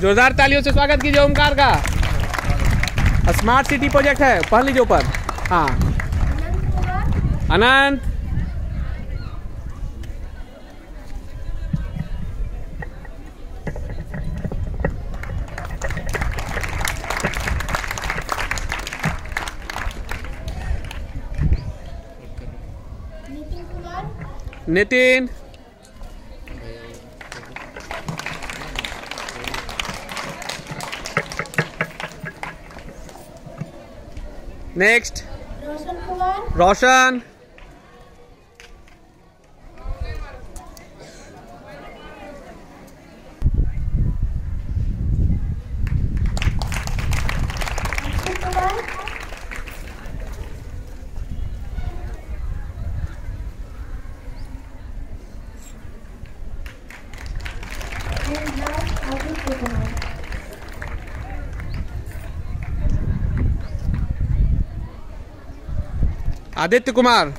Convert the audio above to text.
जोरदार तालियों से स्वागत कीजिए ओमकार का। स्मार्ट सिटी प्रोजेक्ट है पढ़ लीजिए ऊपर। हाँ। अनंत। Nitin. Next. Roshan Kumar. Roshan. Thank you. Aditya Kumar